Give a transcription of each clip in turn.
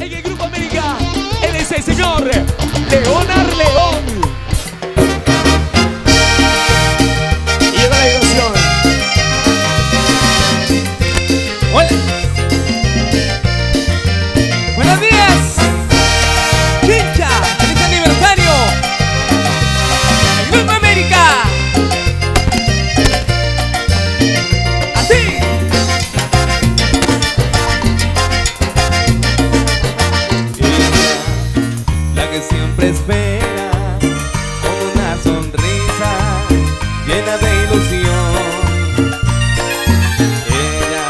En el Grupo América, él es el señor Leonard León. Llega la diversión. Hola. Espera con una sonrisa llena de ilusión. Ella,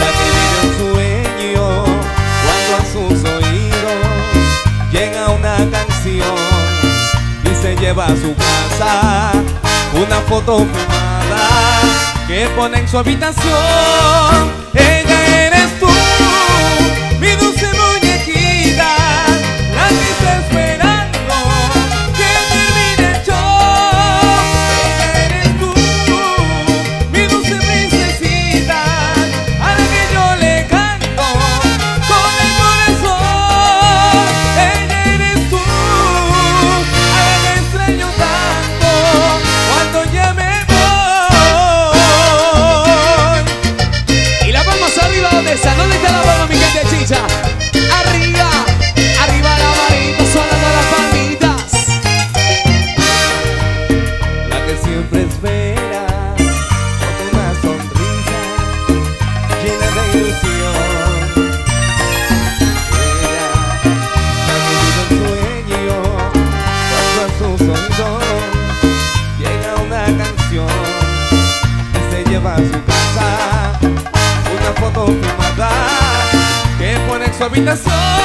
la que vive un sueño cuando a sus oídos llega una canción y se lleva a su casa una foto filmada que pone en su habitación. Ella ¿dónde está? ¿Dónde está la mi gente chicha? Arriba, arriba la varita, sonando las palmitas. la que siempre espera con una sonrisa llena de ilusión. Ella, la que un sueño cuando a sus oídos llega una canción y se lleva a su casa foto filmada que pone en su habitación.